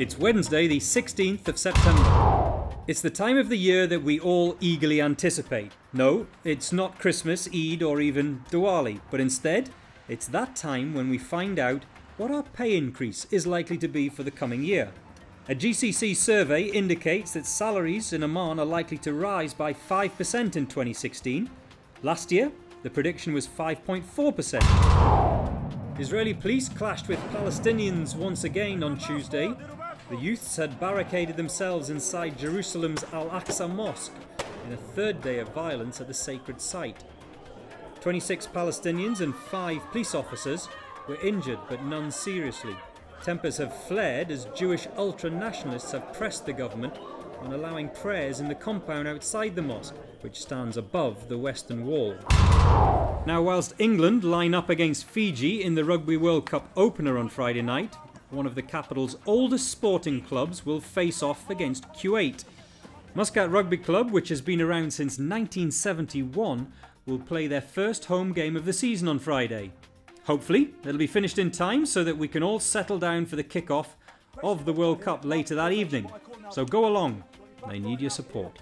It's Wednesday, the 16th of September. It's the time of the year that we all eagerly anticipate. No, it's not Christmas, Eid, or even Diwali, but instead, it's that time when we find out what our pay increase is likely to be for the coming year. A GCC survey indicates that salaries in Oman are likely to rise by 5% in 2016. Last year, the prediction was 5.4%. Israeli police clashed with Palestinians once again on Tuesday. The youths had barricaded themselves inside Jerusalem's Al Aqsa Mosque in a third day of violence at the sacred site. 26 Palestinians and 5 police officers were injured, but none seriously. Tempers have flared as Jewish ultra nationalists have pressed the government on allowing prayers in the compound outside the mosque, which stands above the Western Wall. Now, whilst England line up against Fiji in the Rugby World Cup opener on Friday night, one of the capital's oldest sporting clubs will face off against Kuwait. Muscat Rugby Club, which has been around since 1971, will play their first home game of the season on Friday. Hopefully, it'll be finished in time so that we can all settle down for the kick-off of the World Cup later that evening. So go along, I need your support.